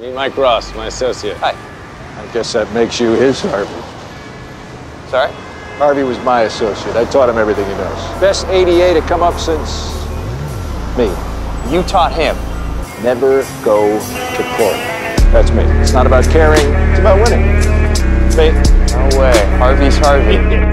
Meet Mike Ross, my associate. Hi. I guess that makes you his Harvey. Sorry? Harvey was my associate. I taught him everything he knows. Best ADA to come up since me. You taught him. Never go to court. That's me. It's not about caring, it's about winning. Faith. No way. Harvey's Harvey.